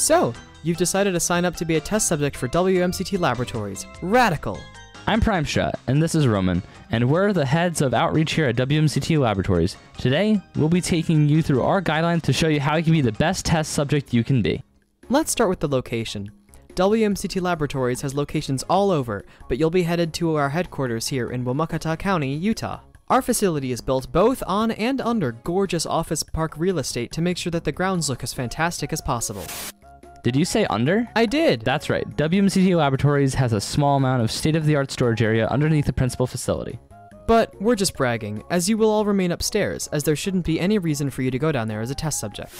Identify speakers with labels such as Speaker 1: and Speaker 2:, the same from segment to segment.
Speaker 1: So, you've decided to sign up to be a test subject for WMCT Laboratories. Radical!
Speaker 2: I'm PrimeStrat, and this is Roman, and we're the heads of outreach here at WMCT Laboratories. Today, we'll be taking you through our guidelines to show you how you can be the best test subject you can be.
Speaker 1: Let's start with the location. WMCT Laboratories has locations all over, but you'll be headed to our headquarters here in Wamakata County, Utah. Our facility is built both on and under gorgeous office park real estate to make sure that the grounds look as fantastic as possible.
Speaker 2: Did you say under?
Speaker 1: I did!
Speaker 2: That's right. WMCT Laboratories has a small amount of state-of-the-art storage area underneath the principal facility.
Speaker 1: But we're just bragging, as you will all remain upstairs, as there shouldn't be any reason for you to go down there as a test subject.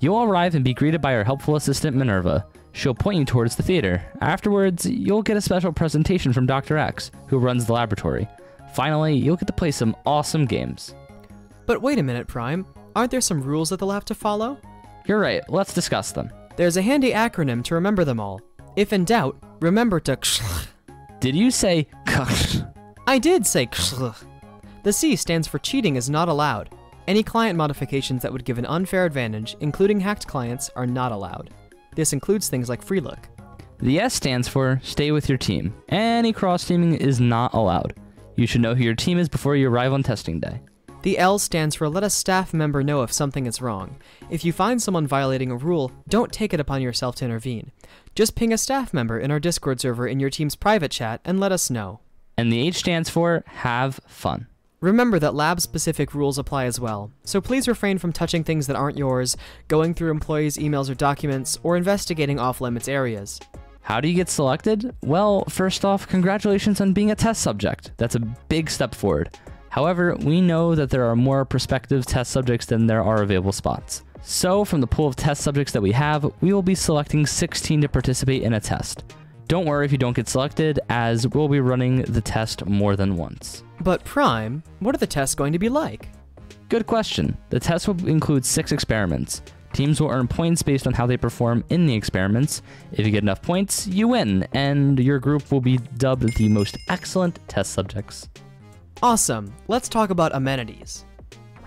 Speaker 2: You'll arrive and be greeted by our helpful assistant Minerva. She'll point you towards the theater. Afterwards, you'll get a special presentation from Dr. X, who runs the laboratory. Finally, you'll get to play some awesome games.
Speaker 1: But wait a minute, Prime. Aren't there some rules that they'll have to follow?
Speaker 2: You're right, let's discuss them.
Speaker 1: There's a handy acronym to remember them all. If in doubt, remember to
Speaker 2: Did you say
Speaker 1: I did say The C stands for cheating is not allowed. Any client modifications that would give an unfair advantage, including hacked clients, are not allowed. This includes things like free look.
Speaker 2: The S stands for stay with your team. Any cross teaming is not allowed. You should know who your team is before you arrive on testing day.
Speaker 1: The L stands for let a staff member know if something is wrong. If you find someone violating a rule, don't take it upon yourself to intervene. Just ping a staff member in our Discord server in your team's private chat and let us know.
Speaker 2: And the H stands for have fun.
Speaker 1: Remember that lab specific rules apply as well, so please refrain from touching things that aren't yours, going through employees' emails or documents, or investigating off limits areas.
Speaker 2: How do you get selected? Well, first off, congratulations on being a test subject. That's a big step forward. However, we know that there are more prospective test subjects than there are available spots. So, from the pool of test subjects that we have, we will be selecting 16 to participate in a test. Don't worry if you don't get selected, as we'll be running the test more than once.
Speaker 1: But Prime, what are the tests going to be like?
Speaker 2: Good question. The test will include six experiments. Teams will earn points based on how they perform in the experiments. If you get enough points, you win, and your group will be dubbed the most excellent test subjects.
Speaker 1: Awesome. Let's talk about amenities.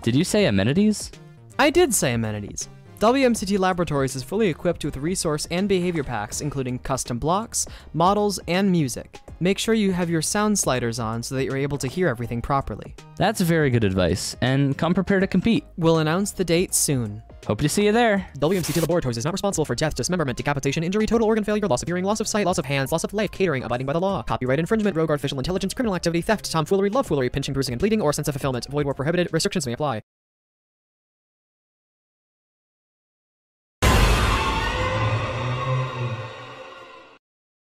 Speaker 2: Did you say amenities?
Speaker 1: I did say amenities. WMCT Laboratories is fully equipped with resource and behavior packs, including custom blocks, models, and music. Make sure you have your sound sliders on so that you're able to hear everything properly.
Speaker 2: That's very good advice, and come prepared to compete.
Speaker 1: We'll announce the date soon.
Speaker 2: Hope to see you there.
Speaker 1: WMCT Laboratories is not responsible for death, dismemberment, decapitation, injury, total organ failure, loss of hearing, loss of sight, loss of hands, loss of life, catering, abiding by the law, copyright infringement, rogue artificial intelligence, criminal activity, theft, tomfoolery, love foolery, pinching, bruising, and bleeding, or sense of fulfillment. Void where prohibited. Restrictions may apply.